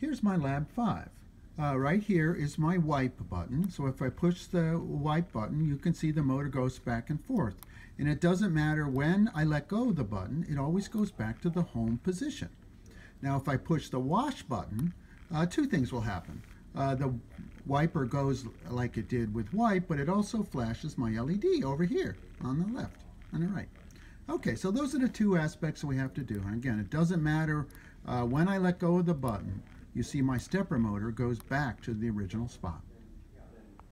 Here's my Lab 5. Uh, right here is my wipe button. So if I push the wipe button, you can see the motor goes back and forth. And it doesn't matter when I let go of the button, it always goes back to the home position. Now if I push the wash button, uh, two things will happen. Uh, the wiper goes like it did with wipe, but it also flashes my LED over here on the left, on the right. Okay, so those are the two aspects we have to do. And again, it doesn't matter uh, when I let go of the button, you see my stepper motor goes back to the original spot.